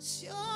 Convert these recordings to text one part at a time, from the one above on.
sure.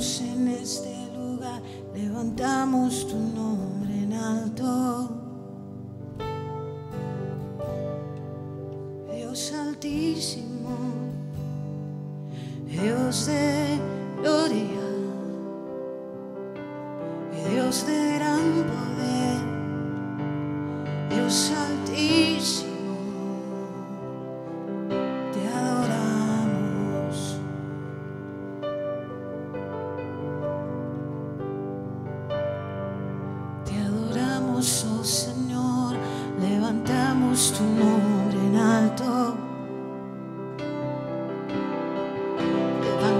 En este lugar, levantamos tu nombre en alto. Dios altísimo, Dios de gloria. Dios de gran poder, Dios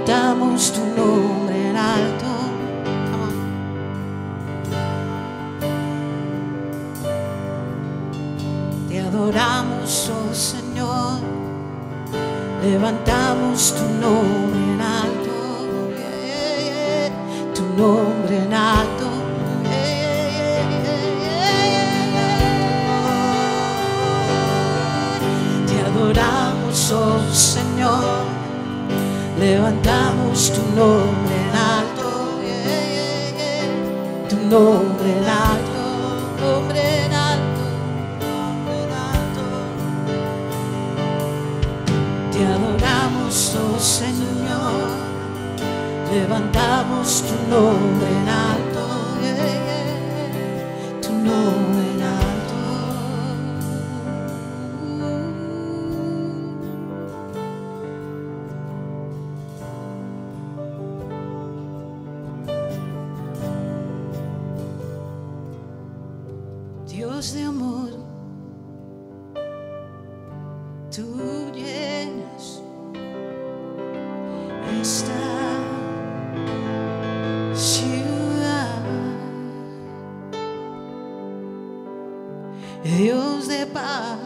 Levantamos tu nombre en alto. Te adoramos, oh Señor, levantamos tu nombre en alto, tu nombre en alto. Te adoramos, oh Señor, levantamos tu nombre en alto, yeah, yeah, yeah. tu nombre en alto, nombre en alto, nombre en alto. Te adoramos, oh Señor, levantamos tu nombre en alto, tu nombre De amor, tú llenas esta ciudad. Dios de paz,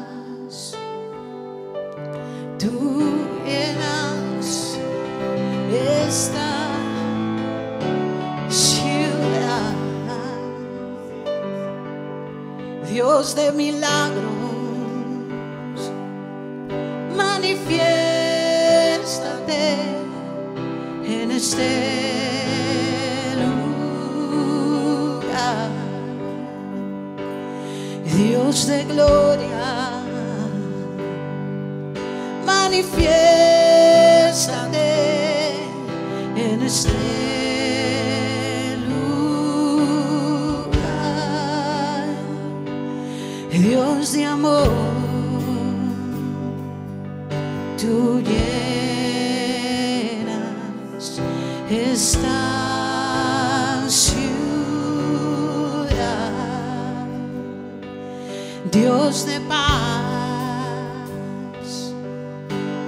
Dios de milagros, manifiéstate en este lugar. Dios de gloria, manifiéstate en este. Dios de amor, tú llenas esta ciudad. Dios de paz,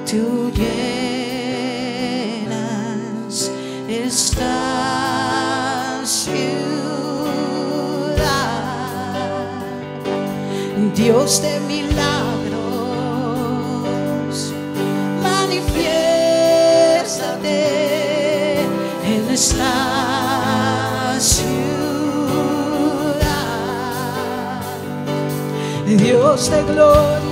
tú llenas esta Dios de milagros, manifiéstate en esta ciudad. Dios de gloria,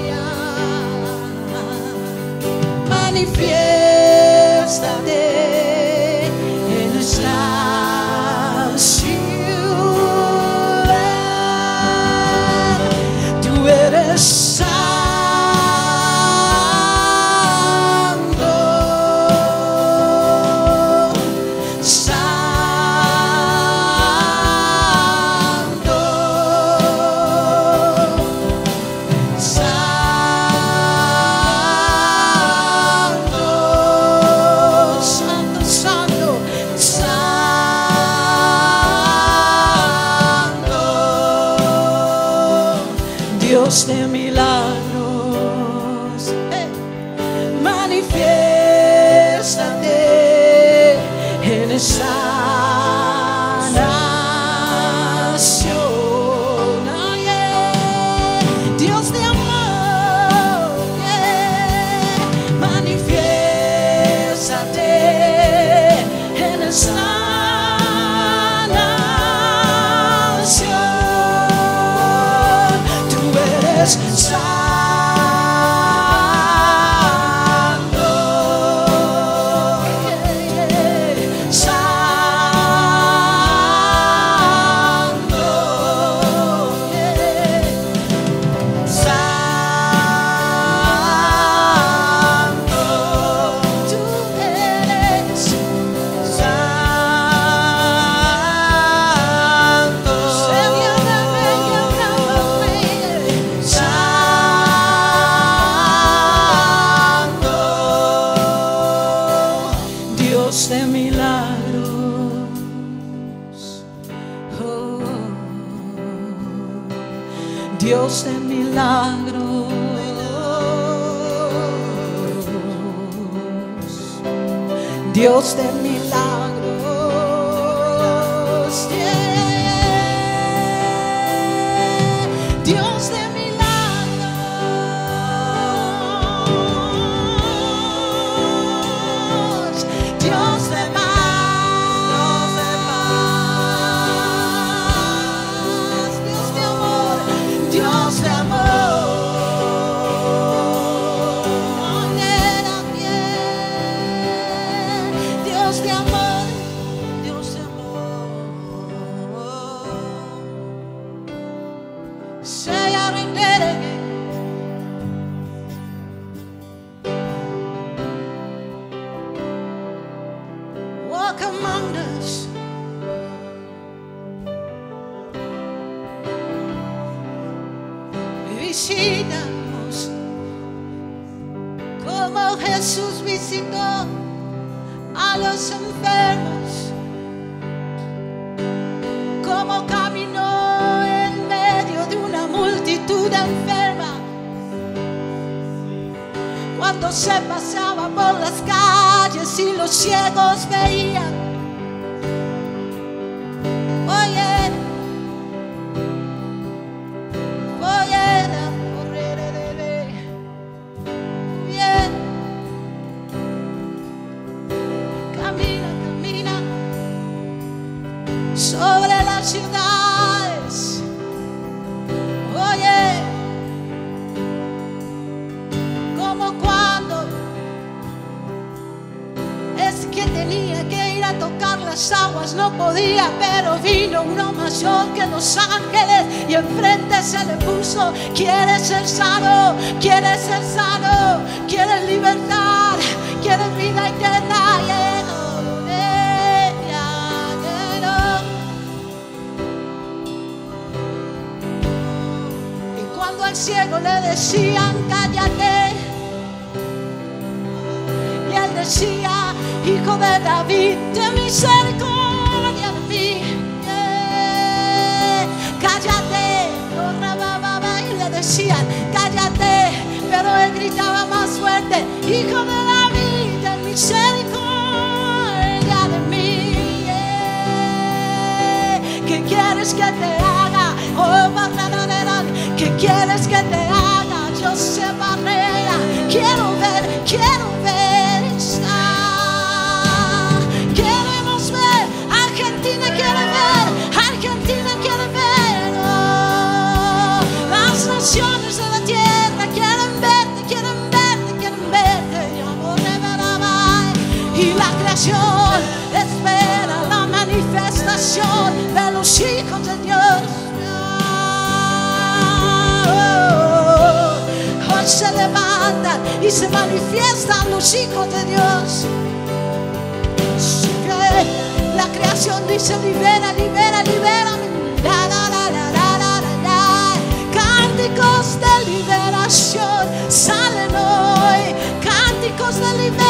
Dios de milagros. Dios de milagros. Walk among us. Como Jesús visitó a los enfermos, como caminó en medio de una multitud enferma, cuando se pasaba por las calles y los ciegos veían. Oye, oye, correre debe. Bien. Camina, camina sobre las ciudades. Las aguas, no podía, pero vino uno mayor que los ángeles y enfrente se le puso, quieres ser sano, quieres ser sano, quieres libertad, quieres vida eterna. Y cuando al ciego le decían, cállate, y él decía, hijo de David, ten misericordia de mí. Yeah. Cállate, oh, rabababa, y le decían, cállate, pero él gritaba más fuerte, hijo de David, ten misericordia de mí. Yeah. ¿Qué quieres que te haga? Oh, ¿qué quieres que te haga? De los hijos de Dios. Hoy se levantan y se manifiestan los hijos de Dios. La creación dice libera, libera, libera. Cánticos de liberación salen hoy. Cánticos de liberación